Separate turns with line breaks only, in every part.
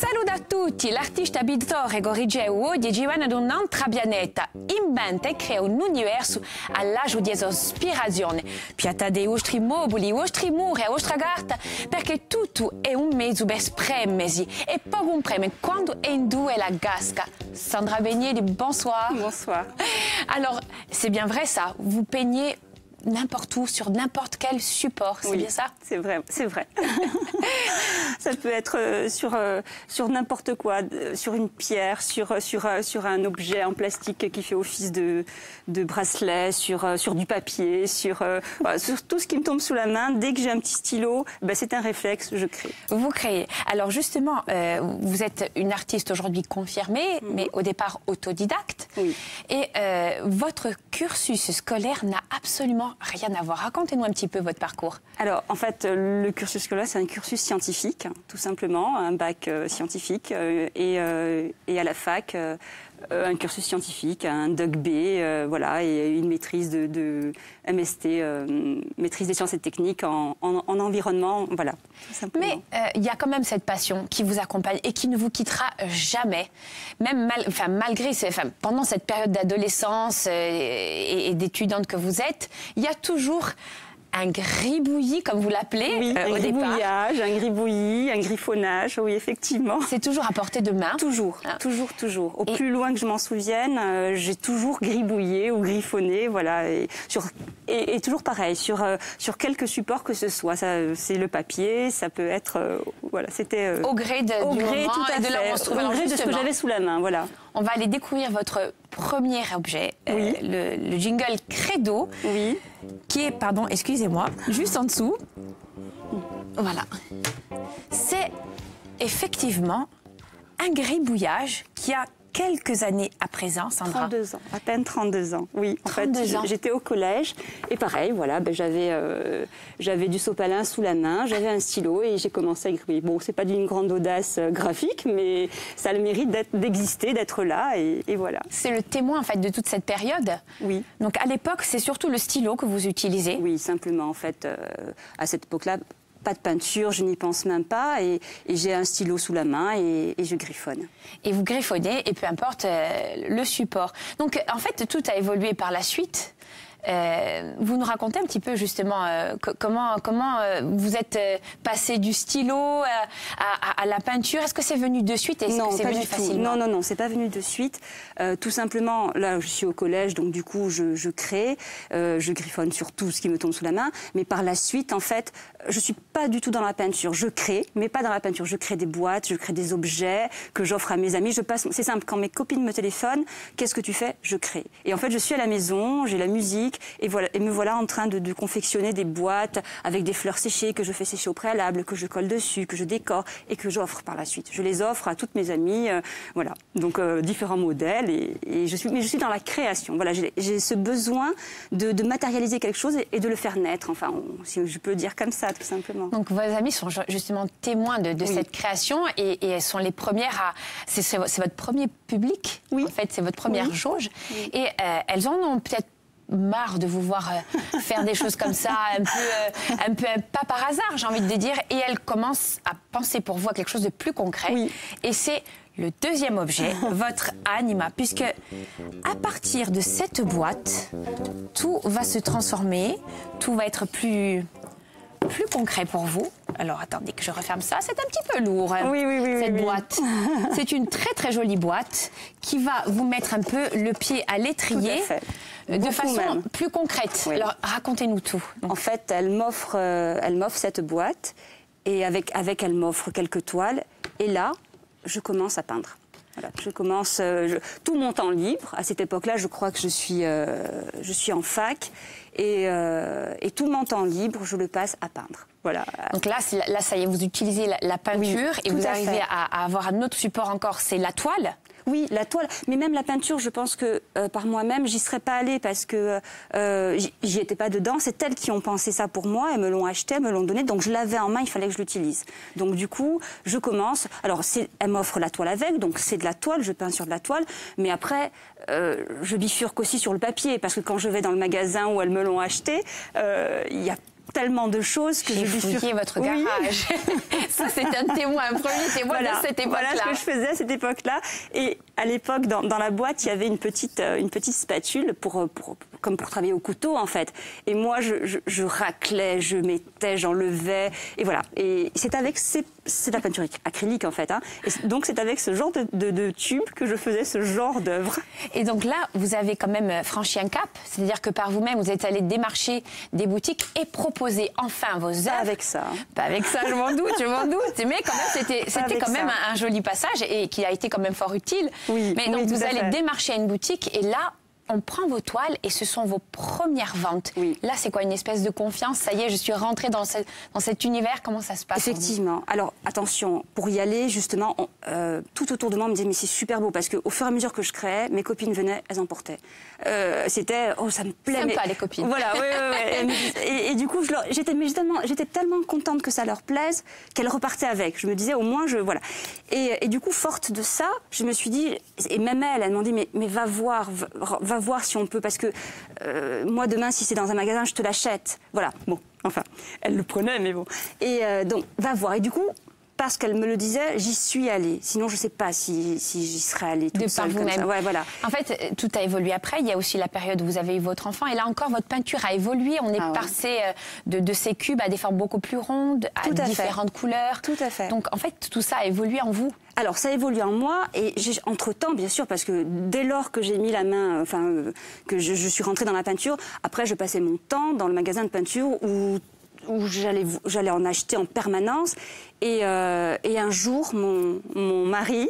Saluto a tutti! L'artista Bizzorre Gorigeu oggi Giovanna ad un'altra pianeta, inventa e crea un universo all'aggio di ispirazione, piatta dei vostri mobili, vostri muri, vostra carta, perché tutto è un mezzo per esprimersi e poi un premio quando è in due la gasca. Sandra Beignet, bonsoir.
Bonsoir.
Alors, c'est bien vrai ça, vous peignez n'importe où, sur n'importe quel support, c'est
Oui,
bien ça?
C'est vrai, c'est vrai. ça peut être euh, sur, euh, sur n'importe quoi, sur une pierre, sur, euh, sur, sur un objet en plastique qui fait office de, de bracelet, sur, sur du papier, sur, euh, sur tout ce qui me tombe sous la main. Dès que j'ai un petit stylo, ben, c'est un réflexe, je crée.
Vous créez. Alors justement, euh, vous êtes une artiste aujourd'hui confirmée, mais au départ autodidacte.
Oui.
Et euh, votre cursus scolaire n'a absolument rien à voir. Racontez-nous un petit peu votre parcours.
Alors, en fait, euh, le cursus scolaire, c'est un cursus scientifique, hein, tout simplement, un bac euh, scientifique. euh, et, et à la fac, un cursus scientifique, un DUG B, euh, voilà, et une maîtrise de, MST, euh, maîtrise des sciences et techniques en, en- en environnement, voilà.
Mais euh, il y a quand même cette passion qui vous accompagne et qui ne vous quittera jamais, même mal- enfin, malgré, pendant cette période d'adolescence euh, et d'étudiante que vous êtes, il y a toujours un gribouillis, comme vous l'appelez,
oui,
euh,
un
au départ.
gribouillage, un gribouillis, un griffonnage, oui, effectivement.
C'est toujours à portée de main.
Toujours,
Ah.
toujours, toujours. Au
Et-
plus loin que je m'en souvienne, euh, j'ai toujours gribouillé ou griffonné, voilà. Et, sur, et, et toujours pareil, sur, euh, sur quelques supports que ce soit. Ça, C'est le papier, ça peut être, euh, voilà, c'était euh,
Au gré, de,
au
du
gré,
moment
tout à
et de
fait, au gré de ce que j'avais sous la main, voilà.
On va aller découvrir votre premier objet, euh, le, le jingle Credo,
Oui.
qui est, pardon, excusez-moi, juste en dessous. Voilà. C'est effectivement un gribouillage qui a quelques années à présent, Sandra.
32 ans, à peine 32 ans. Oui, en
32
fait, j'étais au collège et pareil, voilà, ben, j'avais euh, j'avais du sopalin sous la main, j'avais un stylo et j'ai commencé à gribouiller. Bon, c'est pas d'une grande audace euh, graphique, mais ça a le mérite d'exister, d'être là et, et voilà.
C'est le témoin en fait de toute cette période.
Oui.
Donc à l'époque, c'est surtout le stylo que vous utilisez.
Oui, simplement, en fait, euh, à cette époque-là, pas de peinture, je n'y pense même pas et, j'ai un stylo sous la main et, et je griffonne.
et vous griffonnez et peu importe euh, le support. Donc en fait tout a évolué par la suite. Euh, vous nous racontez un petit peu justement euh, co- comment comment euh, vous êtes passé du stylo à, à- à la peinture? Est-ce que c'est venu de suite?
Non,
que
pas
venu
du tout.
facilement?
Non, non, non, c'est pas venu de suite. Tout simplement, là, je suis au collège, donc du coup, je, je crée, je griffonne sur tout ce qui me tombe sous la main. Mais par la suite, en fait, je suis pas du tout dans la peinture. Je crée, mais pas dans la peinture. Je crée des boîtes, je crée des objets que j'offre à mes amis. Je passe, c'est simple. Quand mes copines me téléphonent, qu'est-ce que tu fais? Je crée. Et en fait, je suis à la maison, j'ai la musique, et voilà, et me voilà en train de, de confectionner des boîtes avec des fleurs séchées que je fais sécher au préalable, que je colle dessus, que je décore et que j'offre par la suite. Je les offre à toutes mes amies, euh, voilà. Donc euh, différents modèles et, et je suis, mais je suis dans la création. Voilà, j'ai ce besoin de, de matérialiser quelque chose et, et de le faire naître. Enfin, on- si je peux dire comme ça, tout simplement.
Donc vos amis sont ju- justement témoins de, de
Oui.
cette création et, et elles sont les premières à. C'est votre premier public.
Oui.
En fait, c'est votre première
Oui.
jauge. Et euh, elles en ont peut-être marre de vous voir euh, faire des choses comme ça, un peu, euh, un peu pas par hasard, j'ai envie de dire. Et elles commencent à penser pour vous à quelque chose de plus concret.
Oui.
Et c'est le deuxième objet, votre anima, puisque à partir de cette boîte, tout va se transformer, tout va être plus plus concret pour vous. Alors attendez que je referme ça, c'est un petit peu lourd hein,
Oui, oui, oui,
cette
oui.
boîte. c'est une très très jolie boîte qui va vous mettre un peu le pied à l'étrier De façon
même.
plus concrète.
Oui.
Alors racontez-nous tout. Donc,
En fait, elle m'offre, euh, elle m'offre cette boîte et avec, avec elle m'offre quelques toiles. Et là, je commence à peindre. Voilà, je commence euh, je- tout mon temps libre. À cette époque-là, je crois que je suis, euh, je suis en fac et, euh, et tout mon temps libre, je le passe à peindre. Voilà.
donc là, là, ça y est, vous utilisez la, la peinture et vous
à
arrivez à avoir un autre support encore, c'est la toile.
Oui, la toile. Mais même la peinture, je pense que euh, par moi-même, j'y serais pas allée parce que euh, j'y étais pas dedans. C'est elles qui ont pensé ça pour moi, elles me l'ont acheté, me l'ont donné. Donc je l'avais en main, il fallait que je l'utilise. Donc du coup, je commence. Alors elle m'offre la toile avec, donc c'est de la toile, je peins sur de la toile. Mais après, euh, je bifurque aussi sur le papier parce que quand je vais dans le magasin où elles me l'ont acheté, il y a tellement de choses que
j'ai fouillé votre garage. ça, c'est un témoin, un premier témoin
voilà,
de cette époque-là.
Voilà ce que je faisais à cette époque-là. Et à l'époque, dans, dans, la boîte, il y avait une petite, euh, une petite spatule pour, pour, comme pour travailler au couteau, en fait. Et moi, je, je, je raclais, je mettais, j'enlevais. Et voilà. Et c'est avec ces, c'est la peinture acrylique, en fait. Hein. Et donc, c'est avec ce genre de, de, de, tube que je faisais ce genre d'œuvre.
Et donc là, vous avez quand même franchi un cap. C'est-à-dire que par vous-même, vous êtes allé démarcher des boutiques et proposer enfin vos œuvres. Pas
avec ça.
Pas avec ça, je m'en doute, je m'en doute. Mais quand même, c'était, c'était quand même un, un, joli passage et qui a été quand même fort utile.
Oui,
Mais donc,
oui,
vous allez démarcher à une boutique et là, on prend vos toiles et ce sont vos premières ventes.
Oui.
Là, c'est quoi une espèce de confiance? Ça y est, je suis rentrée dans, ce, dans cet univers. Comment ça se passe?
Effectivement. Alors, attention, pour y aller, justement, on, euh, tout autour de moi, on me disait, mais c'est super beau, parce qu'au fur et à mesure que je créais, mes copines venaient, elles emportaient. Euh, C'était, oh, ça me plaît.
Sympa,
mais...
les copines.
Voilà, oui, oui, oui. et, et, du coup, j'étais tellement, tellement contente que ça leur plaise qu'elles repartaient avec. Je me disais, au moins, je. Voilà. Et, et, du coup, forte de ça, je me suis dit, et même elles, elles m'ont dit, mais, mais va voir, va, va voir si on peut, parce que euh, moi, demain, si c'est dans un magasin, je te l'achète. Voilà, bon, enfin, elle le prenait, mais bon. Et euh, donc, va voir. Et du coup, parce qu'elle me le disait, j'y suis allée. Sinon, je ne sais pas si, si j'y serais allée toute
de
seule
par
comme ça. Ouais, voilà.
En fait, tout a évolué après. Il y a aussi la période où vous avez eu votre enfant. Et là encore, votre peinture a évolué. On est
Ah ouais.
passé euh, de, de, ces cubes à des formes beaucoup plus rondes, à,
Tout à
différentes
fait.
couleurs.
Tout à fait.
Donc, en fait, tout ça a évolué en vous.
Alors, ça évolue en moi et entre-temps, bien sûr, parce que dès lors que j'ai mis la main, enfin, euh, que je, je, suis rentrée dans la peinture, après, je passais mon temps dans le magasin de peinture où où j'allais j'allais en acheter en permanence et, euh, et un jour mon, mon mari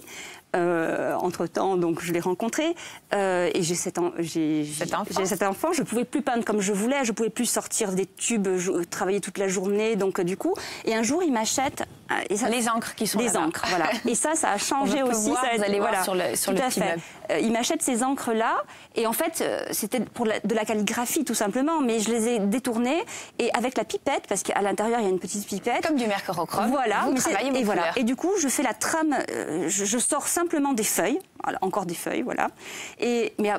euh, entre temps, donc je l'ai rencontré euh, et j'ai cet, en, j'ai,
cet, enfant.
j'ai cet enfant. Je pouvais plus peindre comme je voulais, je pouvais plus sortir des tubes, je, travailler toute la journée. Donc euh, du coup, et un jour il m'achète
et ça, les encres qui sont
les encres, voilà. Et ça, ça a changé aussi.
Voir,
ça
vous allez
voilà,
voir sur le sur
tout
le
à fait. Euh, il m'achète ces encres là et en fait c'était pour la, de la calligraphie tout simplement, mais je les ai détournées et avec la pipette parce qu'à l'intérieur il y a une petite pipette
comme du mercurochrome.
Voilà,
vous travaillez
et voilà. Et du coup, je fais la trame. Euh, je, je, sors simplement des feuilles, encore des feuilles, voilà. Et mais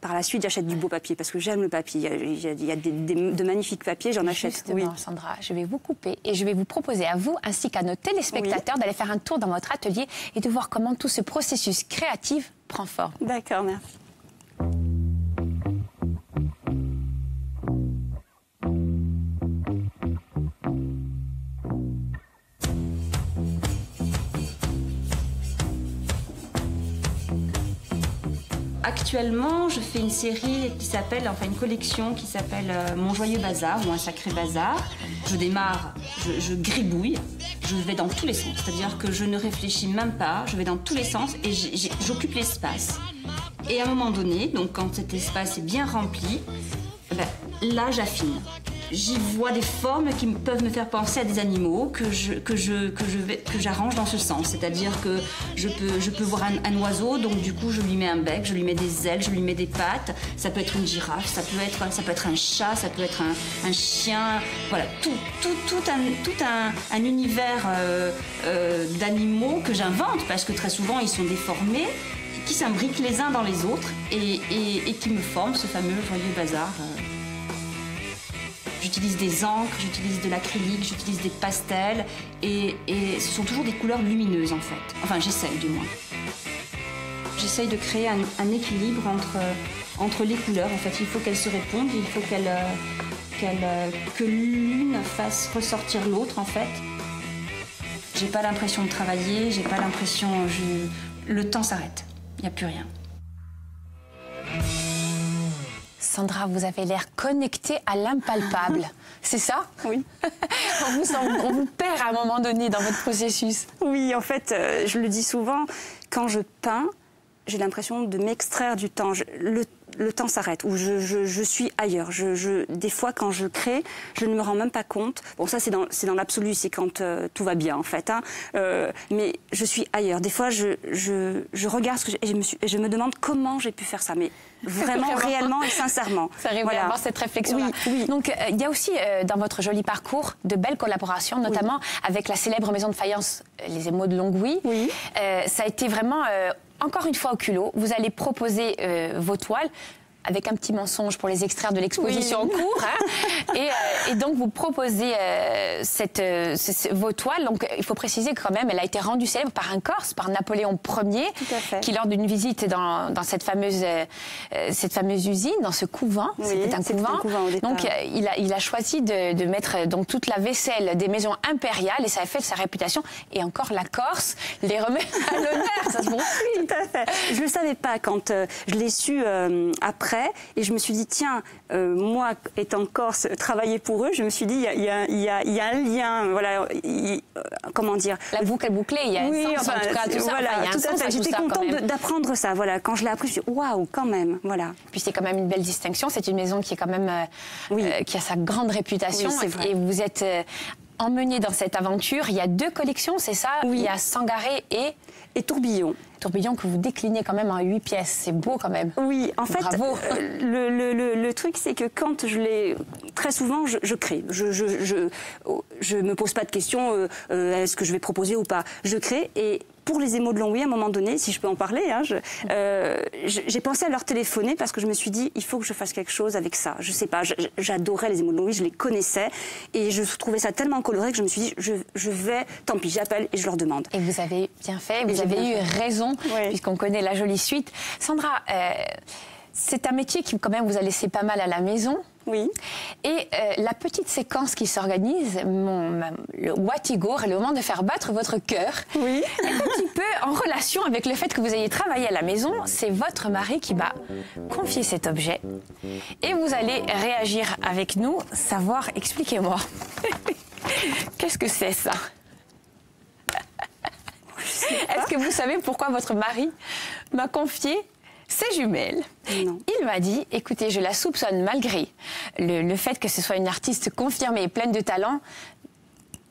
par la suite, j'achète du beau papier parce que j'aime le papier. Il y a, il y des, des, de magnifiques papiers, j'en achète.
Justement, oui. Sandra, je vais vous couper et je vais vous proposer à vous ainsi qu'à nos téléspectateurs oui. d'aller faire un tour dans votre atelier et de voir comment tout ce processus créatif prend forme.
D'accord, merci. Actuellement, je fais une série qui s'appelle, enfin une collection qui s'appelle euh, Mon joyeux bazar ou un sacré bazar. Je démarre, je, gribouille, je vais dans tous les sens. C'est-à-dire que je ne réfléchis même pas, je vais dans tous les sens et j'occupe l'espace. Et à un moment donné, donc quand cet espace est bien rempli, ben, là j'affine. J'y vois des formes qui peuvent me faire penser à des animaux que je que je que je vais que j'arrange dans ce sens. C'est-à-dire que je peux je peux voir un, oiseau, donc du coup je lui mets un bec, je lui mets des ailes, je lui mets des pattes. Ça peut être une girafe, ça peut être ça peut être un chat, ça peut être un, un chien. Voilà, tout tout tout un tout un, un univers euh, euh, d'animaux que j'invente parce que très souvent ils sont déformés qui s'imbriquent les uns dans les autres et, et, et, qui me forment ce fameux joyeux bazar. Euh. J'utilise des encres, j'utilise de l'acrylique, j'utilise des pastels et, ce sont toujours des couleurs lumineuses en fait. Enfin, j'essaye du moins. J'essaye de créer un, équilibre entre, entre les couleurs. En fait, il faut qu'elles se répondent, il faut qu'elles, qu'elles, que l'une fasse ressortir l'autre en fait. J'ai pas l'impression de travailler, j'ai pas l'impression. Le temps s'arrête, il n'y a plus rien.
Sandra, vous avez l'air connectée à l'impalpable. C'est ça?
Oui.
on, vous, on, vous, perd à un moment donné dans votre processus.
Oui, en fait, euh, je le dis souvent, quand je peins, j'ai l'impression de m'extraire du temps. le, le temps s'arrête, ou je, je, je, suis ailleurs. Des fois, quand je crée, je ne me rends même pas compte. Bon, ça, c'est dans, dans l'absolu, c'est quand euh, tout va bien, en fait. Hein. Euh, mais je suis ailleurs. Des fois, je, regarde ce que et je me, suis, et je me demande comment j'ai pu faire ça. Mais vraiment, réellement et sincèrement.
Ça arrive voilà. à avoir cette réflexion-là.
Oui, oui.
Donc, euh, il y a aussi euh, dans votre joli parcours de belles collaborations, notamment oui. avec la célèbre maison de faïence Les Émaux de Longwy.
Oui.
Euh, ça a été vraiment encore une fois au culot, vous allez proposer euh, vos toiles avec un petit mensonge pour les extraire de l'exposition
oui.
en cours. Hein. et, euh, et, donc, vous proposez euh, cette, euh, vos toiles. Donc, il faut préciser quand même, elle a été rendue célèbre par un Corse, par Napoléon Ier, qui, lors d'une visite dans, dans, cette, fameuse, cette fameuse usine, dans ce couvent,
oui,
c'était un couvent, donc il a, il a choisi de, de, mettre donc, toute la vaisselle des maisons impériales et ça a fait sa réputation. Et encore la Corse les remet à l'honneur. ça se
Tout à fait. Je ne le savais pas quand je l'ai su après et je me suis dit, tiens, euh, moi, étant corse, travailler pour eux, je me suis dit, il y a, y, a, y, a, y a, un lien, voilà, y, euh, comment dire?
La boucle est bouclée, il y a
oui,
un sens,
enfin,
en tout cas, tout
voilà,
ça. Enfin,
tout à fait. J'étais contente d'apprendre ça, voilà. Quand je l'ai appris, je me suis dit, waouh, quand même, voilà.
Puis c'est quand même une belle distinction, c'est une maison qui est quand même, euh,
oui.
qui a sa grande réputation,
oui,
et vous êtes emmené dans cette aventure. Il y a deux collections, c'est ça?
Oui.
Il y a Sangaré et...
Et Tourbillon.
Tourbillon que vous déclinez quand même en huit pièces. C'est beau quand même.
Oui, en fait,
Bravo.
Euh, le, le, le, le, truc, c'est que quand je l'ai. Très souvent, je, je crée. Je, je, je, je me pose pas de questions euh, euh, est-ce que je vais proposer ou pas. Je crée et pour les émaux de Longwy, à un moment donné, si je peux en parler, hein, euh, j'ai pensé à leur téléphoner parce que je me suis dit, il faut que je fasse quelque chose avec ça. Je sais pas, j'adorais les émaux de Longwy, je les connaissais et je trouvais ça tellement coloré que je me suis dit, je, je vais, tant pis, j'appelle et je leur demande.
Et vous avez bien fait, vous avez eu fait.
Oui.
puisqu'on connaît la jolie suite. Sandra, euh, c'est un métier qui quand même vous a laissé pas mal à la maison.
Oui.
Et euh, la petite séquence qui s'organise, le Watigour, le moment de faire battre votre cœur,
oui.
est un petit peu en relation avec le fait que vous ayez travaillé à la maison. C'est votre mari qui m'a confié cet objet. Et vous allez réagir avec nous, savoir, expliquez-moi. Qu'est-ce que c'est ça? Est-ce que vous savez pourquoi votre mari m'a confié ses jumelles?
Non.
Il m'a dit, écoutez, je la soupçonne malgré le, le, fait que ce soit une artiste confirmée et pleine de talent,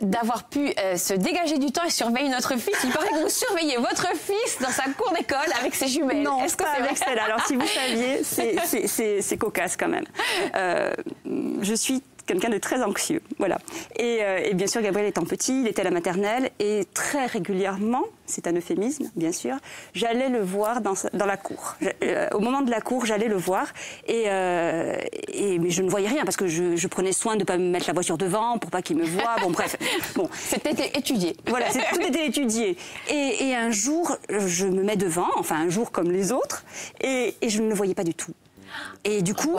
d'avoir pu euh, se dégager du temps et surveiller notre fils. Il paraît que vous surveillez votre fils dans sa cour d'école avec ses jumelles.
Non,
Est-ce que c'est
avec celle Alors si vous saviez, c'est cocasse quand même. Euh, je suis quelqu'un de très anxieux, voilà. Et, euh, et, bien sûr, Gabriel étant petit, il était à la maternelle et très régulièrement, c'est un euphémisme, bien sûr, j'allais le voir dans, dans la cour. Euh, au moment de la cour, j'allais le voir et, euh, et, mais je ne voyais rien parce que je, je prenais soin de ne pas me mettre la voiture devant pour pas qu'il me voie. Bon, bref. Bon,
c'était étudié.
Voilà, tout était étudié. Et, et, un jour, je me mets devant, enfin un jour comme les autres, et, et je ne le voyais pas du tout. Et du coup,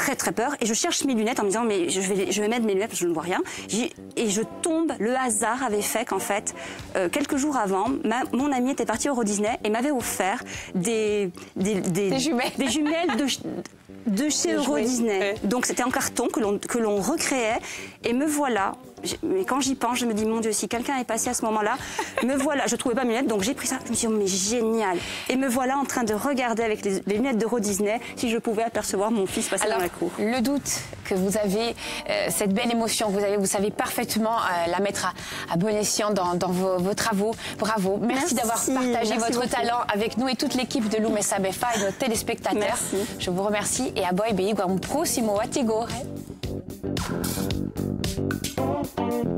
très très peur. Et je cherche mes lunettes en me disant, mais je vais, je vais mettre mes lunettes parce que je ne vois rien. Et je tombe, le hasard avait fait qu'en fait, euh, quelques jours avant, ma, mon ami était parti au Euro Disney et m'avait offert des, des, des,
des, jumelles.
des jumelles de, de chez Euro Disney.
Ouais.
Donc c'était en carton que l'on que l'on recréait. Et me voilà. Mais quand j'y pense, je me dis, mon Dieu, si quelqu'un est passé à ce moment-là, me voilà. Je trouvais pas mes lunettes, donc j'ai pris ça. Je me suis dit, oh, mais génial. Et me voilà en train de regarder avec les, les lunettes d'Euro Disney si je pouvais apercevoir mon fils passer
Alors,
dans la cour.
Le doute que vous avez, euh, cette belle émotion, vous avez, vous savez parfaitement euh, la mettre à, à, bon escient dans, dans vos, vos, travaux. Bravo. Merci, merci d'avoir partagé
merci
votre
beaucoup.
talent avec nous et toute l'équipe de Lumesa Befa et nos téléspectateurs.
Merci.
Je vous remercie et à boy beigua un prossimo Thank